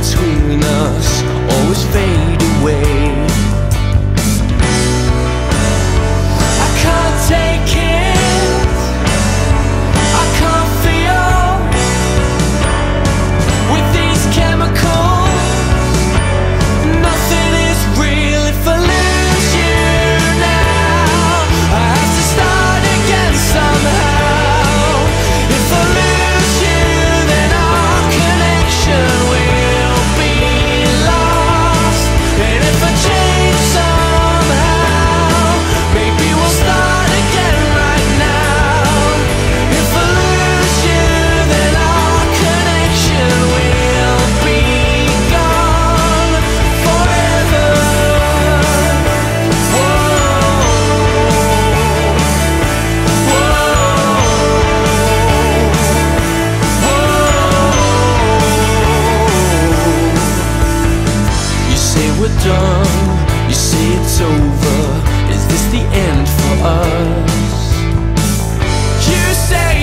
between us always fade away. You say it's over Is this the end for us? You say